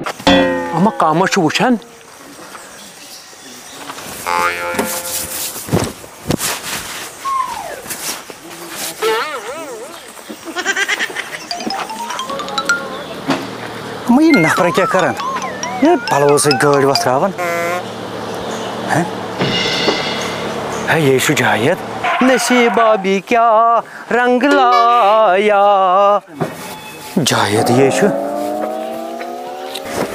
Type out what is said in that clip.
अमा काम वुचान अम्मा ये नफर क्या करन ये पलवो से गाड़ी वत्रावन हैं है ये जायद नसीबा भी क्या रंग लाया जायद ये